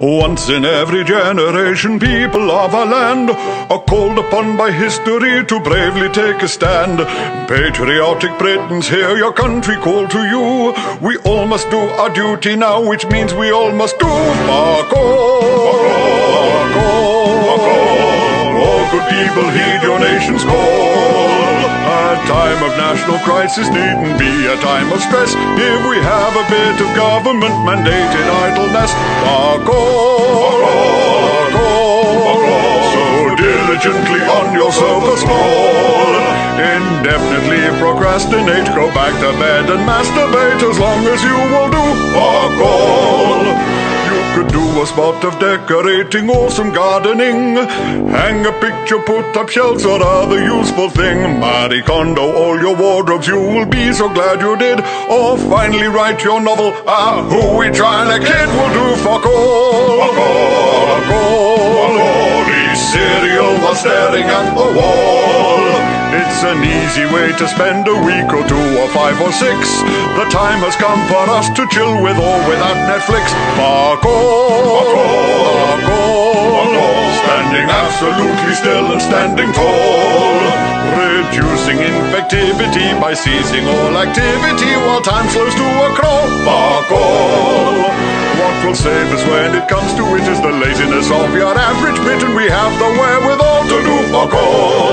Once in every generation, people of our land are called upon by history to bravely take a stand. Patriotic Britons, hear your country call to you. We all must do our duty now, which means we all must do fuck all. All. All good people, heed your nation's call. Time of national crisis needn't be a time of stress if we have a bit of government mandated idleness. Fuck all, so diligently on yourself a scroll. Indefinitely procrastinate, go back to bed and masturbate as long as you will do. Fuck do a spot of decorating or some gardening. Hang a picture, put up shelves or other useful thing. Marie Kondo, all your wardrobes, you will be so glad you did. Or finally write your novel. Ah, who we trying to kid will do for all. Fuck all, fuck all. Fuck. Cereal while staring at the wall. It's an easy way to spend a week or two or five or six. The time has come for us to chill with or without Netflix. Fuck all, fuck all, fuck. Standing absolutely still and standing tall. Reducing infectivity by seizing all activity while time slows to a crawl. Fuck all. What will save us when it comes to it is the laziness of your average Brit, and we have the wherewithal to do all.